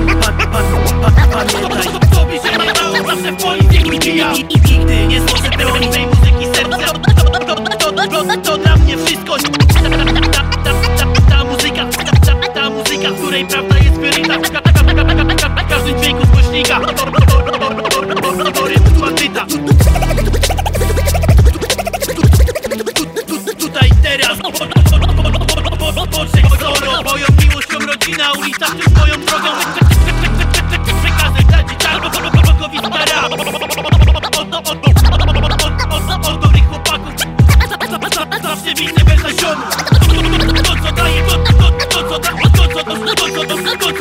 Pamiętaj, kto by się nie nigdy nie zło bliskość Ta, ta, ta, ta muzyka, ta muzyka, w której prawda jest wyryta Każdy dźwięku z głośnika Rytm bandyta Tutaj teraz Poczek, zoro, boją miłością rodzina, ulica look, look, look.